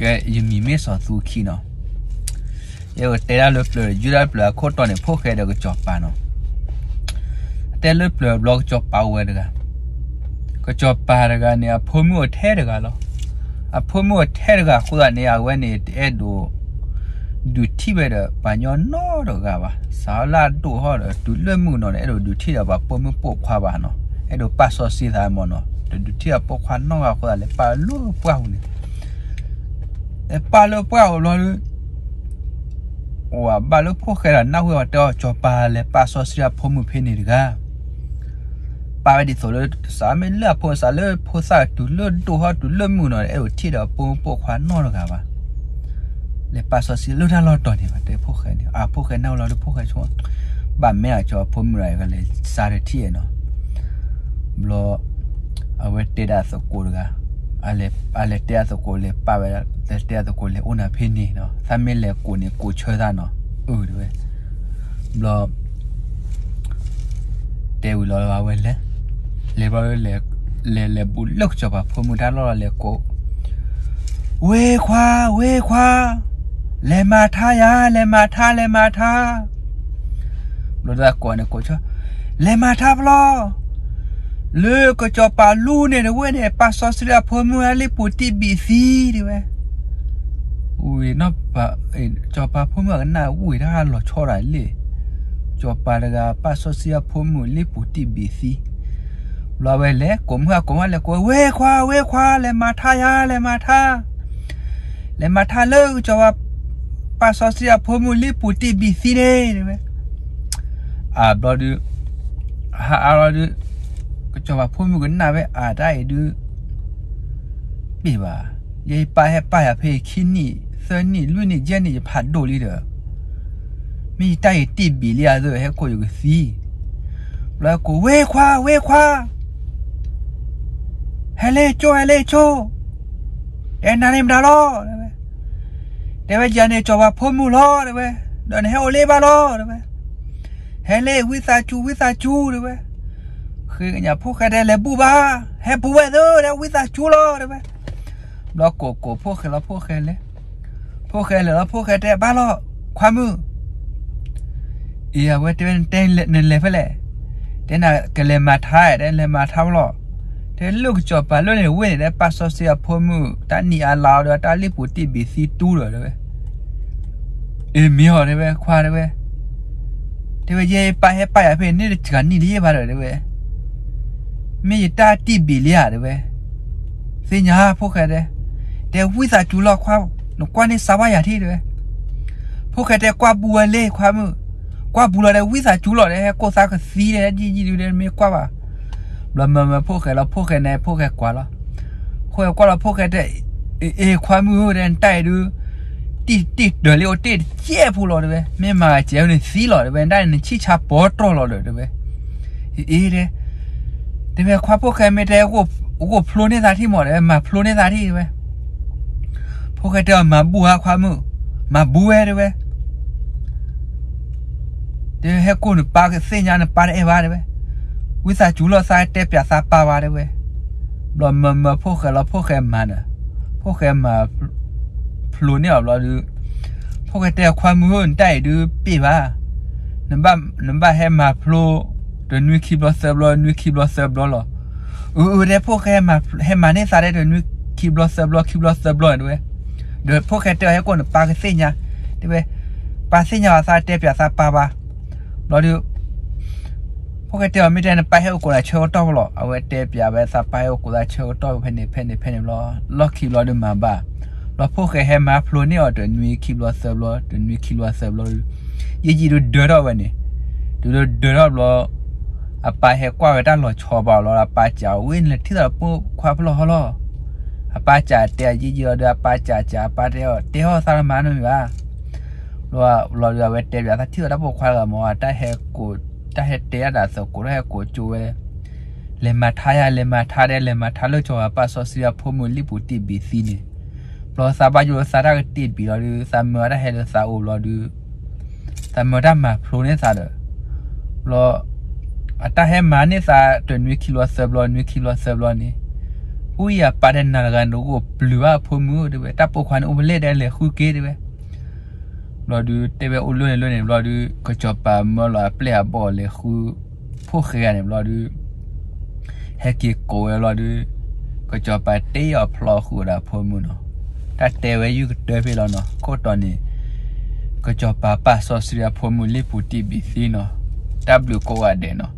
ကဲယမီမေဆောသူခီနော်ယောတဲရလပလယူရပလခိုတော်နေဖို့ခဲတော့ကြောပါနော်တဲလပလဘလော့ကြောပါဝဲတကကကြောပါတကနေဖုံမျိုးထဲတကလောအဖုံမျိုးထဲတကခုကနေရဝဲနေတဲ့ဒူဒူတိပဲတော့ဘာညောနော်တော့ကပါစာလာတူဟောတော့ဒူလွတ်မှုနော်အဲ့လိုဒူတိတော့ပါပုံမပို့ခွာပါနော်အဲ့လိုပတ်စောစီသားမနော်ဒူတိကပို့ခွာနော်ကခုကလည်းပါလို့ပွားနေအဲပါလို့ပွားလို့ဟိုဘာလို့ ဖို့ခဲရနောက်ဝတော့ချပါလေပါစောစီဖုံမှုဖိနေတကပါဝဒီဆိုလို့စာမင်းလာဖို့စာလို့ဖို့စာတူလို့တူဟာတူလို့မှုနော်အဲ့လိုထိတော့ပုံပို့ခွာနော်တော့ကပါလေပါစောစီလို့ထားတော့တော်နေပါတယ်ဖို့ခဲနေအာဖို့ခဲနောက်တော့ဖို့ခဲချုံဘာမဲအချောဖုံမှုရကလေးစားရထီရနော်ဘလောအဝဲတေဒါဆိုကိုက အလေအလေတရားဆိုကိုလေပါဝဲတရားဆိုကိုလေဦးနာဖိနေနော်သမီးလေကိုနေကိုချွဲတာနော်ဦးတယ်ဘလောတဲဝလောပါဝဲလေလေပါလေလေလေဘူးလောက်ချပါဖမှုတာလောလေကိုဝေခွာဝေခွာလေမာထားရလေမာထားလေမာထားဘလောဒါကိုနေကိုချလေမာထားဘလော လေကချပါလူနေဝဲနေပါဆောစရဖမှုအလေးပူတီဘီစီဒီဝဲဦးနော်ပါချပါဖမှုကနာဦးရလောချောရလေချပါရကပါဆောစရဖမှုလေးပူတီဘီစီလောဝဲလေကုမကကုမလေကိုဝဲခွာဝဲခွာလေမထားရလေမထားလေမထားလို့ချပါပါဆောစရဖမှုလေးပူတီဘီစီနေဒီဝဲအာဘလော်ဒီဟာအာရဒီ ကြောပါဖုံးမှုကနာပဲအာတိုင်းဒူပြပါယေပါဟပါရဖေခင်းနီစနီလူနီဂျန်နီဖတ်ဒိုလီတော့မိတိုက်တိဘီလျာဆိုဟဲကိုယူစီလာကိုဝဲခွာဝဲခွာဟဲလေချိုဟဲလေချိုတဲနာနေမတာလောတဲပဲဂျန်နေကြောပါဖုံးမှုလောတဲပဲဒန်ဟဲအိုလေးပါလောတဲပဲဟဲလေဝိစာချူဝိစာချူတဲပဲ คืออย่าพูดแค่ได้เลยปูบาแฮปูไว้เด้อแล้ววิสาชูโลได้ไหมแล้วโกโก้พูดแค่แล้วพูดแค่เลยพูดแค่เลยแล้วพูดแค่แต่บ้าแล้วความมืออียเว้ยเป็นเต้นเล่นเลยเพื่อแหละเต้นอะไรก็เลยมาท้ายเต้นเลยมาท้าหรอเต้นลูกจบไปล้วเนี่ยเว้ยได้ปัสสาวะเสียพูดมือตาหนีอาลาวเด้อตาลิปูตีบีซีตู้เลยได้ไหมเอ็มมีหอได้ไหมควาได้ไหมได้ไหมเย่ไปให้ไปอะเพื่อนนี่กันนี่ที่บ้านเลยได้ไหม မေတာတိဘီလျရတယ်ပဲစင်ညာဖို့ခဲ့တယ်တဲ့ဝိစာကျူလောက်ခွာနကွာနေစပါရထီတယ်ဖို့ခဲ့တဲ့ကွာပူဝလေခွာမှုကွာပူလာတဲ့ဝိစာကျူလောက်တယ်ကိုစားကစီးတယ်ကြီးကြီးတယ်မေကွာပါဘလမမဖို့ခဲ့လောက်ဖို့ခဲ့နေဖို့ခဲ့ကွာလားခွဲကွာလောက်ဖို့ခဲ့တဲ့အေးခွာမှုတဲ့တိုက်တူတိတိတယ်လေတိကျဲဖူလို့တယ်မင်းမကျဲနေစီးလို့တယ်တိုင်းနေချိချဘောတော့လို့တယ်ပဲအေးတယ် ဒီမဲ့ခွာဖို့ခဲမတဲ့ကိုကိုဖလိုနေတာတိမော်တယ်မဖလိုနေတာတိပဲဖို့ခဲတော့မဘူဟာခွာမှုမဘူရဲတယ်ပဲဒီဟဲကိုနပါကစင်ညာနပါရဲပါတယ်ပဲဝိစာကျူလောစားတက်ပြစားပါပါတယ်ပဲဘလမမဖို့ခဲလဖို့ခဲမနာဖို့ခဲမဖလိုနေဘလဒူဖို့ခဲတဲ့ခွာမှုတိုက်ဒူပြပါနံပါတ်နံပါတ်ဟဲမဖလို de nuit qui blosse blo nuit qui blosse blo lo u u de po ke ma he ma ne sa de de nuit qui blosse blo qui blosse blo de de po ke te he ko ne pa ke se nya de be pa se nya sa te pya sa pa ba lo de po ke te mi de ne pa he ko la cho to lo a we te pya be sa pa he ko la cho to phe ne phe ne phe ne lo lo ki lo de ma ba lo po ke he ma flo ne o de nuit qui blosse blo de nuit qui blosse blo ye ji do de ro we ne do do ro lo အပါဟဲကွာဝတာလောချောပါလောအပါကြဝင်းလက်ထိတာပခွာဖလောဟလောအပါကြတဲ့ကြီးကြီးတော့အပါကြကြပါတဲ့တေဟောစာမနုပါလောလောရဝဲတဲ့ပြတာထိတာပခွာကမောတဟဲကိုတဟဲတဲ့ရတာဆိုကိုရဲကိုကျိုးဝဲလေမထားရလေမထားတဲ့လေမထားလို့ချောပါဆောစီရဖို့မလီပူတီဘီစီနေပလောစာပါဂျိုစာရကတိဘီလောစာမောရဟဲစာအိုလောဒူစာမောဒမဖလိုနေစာတော့လော အတဟဲမာနေစာတနွေကီလိုဆဘလနွေကီလိုဆဘလနီ uya pada nalaga no go blua phomu de be tapo kwan o le de le khu ke de be lo du te be o lo ne lo ne lo du ko chopa mo lo ple a bo le khu pho khe ne lo du he ki ko lo du ko chopa te yo phlo khu da phomu no ta te we yu de be lo no ko to ni ko chopa pa so sria phomu le pu ti bi si no w ko wa de no